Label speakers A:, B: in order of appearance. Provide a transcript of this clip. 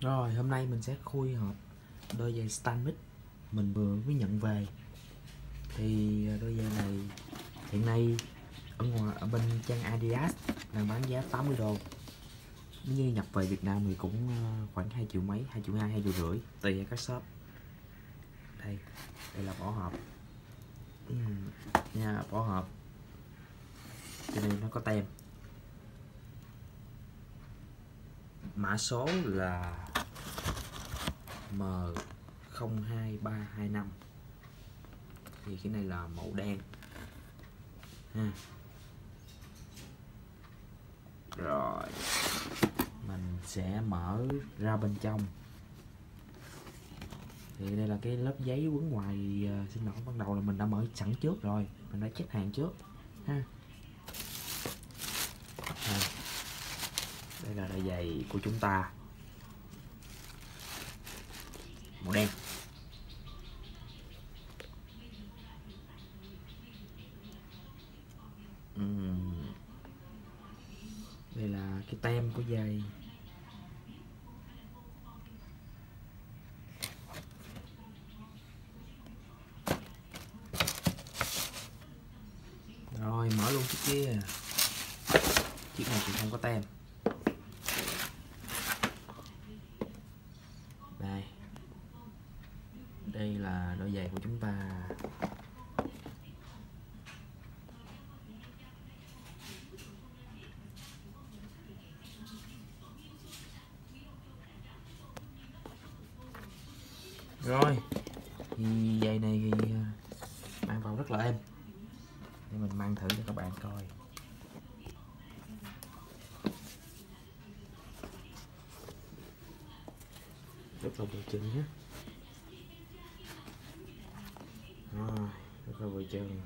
A: Rồi hôm nay mình sẽ khui hộp đôi giày Stanmix mình vừa mới nhận về. Thì đôi giày này hiện nay ở ngoài ở bên trang Adidas đang bán giá 80 đô. Nếu như nhập về Việt Nam thì cũng ờ, khoảng 2 triệu mấy 2 triệu 2 2 triệu rưỡi tùy ở các shop. Đây đây là vỏ hộp. Ừm, nha vỏ hộp. Trên đây nó có tem. Mã số là M02325 thì cái này là màu đen. Ha. Rồi. Mình sẽ mở ra bên trong. Thì đây là cái lớp giấy quấn ngoài xin ờ, lỗi ban đầu là mình đã mở sẵn trước rồi. Mình đã check hàng trước. Ha. Đây. đây là đôi giày của chúng ta màu đen. Đây là cái tem của giày rồi, mở luôn chiếc kia. Chiếc này thì không có tem đây đây là đôi giày của chúng ta. Rồi, thì giày này thì ờ, mang vào rất là êm. Để mình mang thử cho các bạn coi. Rất là vừa chừng nhé. Rồi rất là vừa chừng